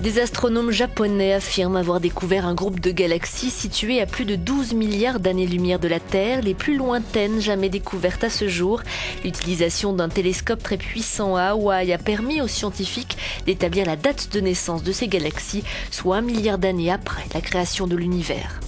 Des astronomes japonais affirment avoir découvert un groupe de galaxies situées à plus de 12 milliards d'années-lumière de la Terre, les plus lointaines jamais découvertes à ce jour. L'utilisation d'un télescope très puissant à Hawaï a permis aux scientifiques d'établir la date de naissance de ces galaxies, soit un milliard d'années après la création de l'univers.